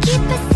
keep us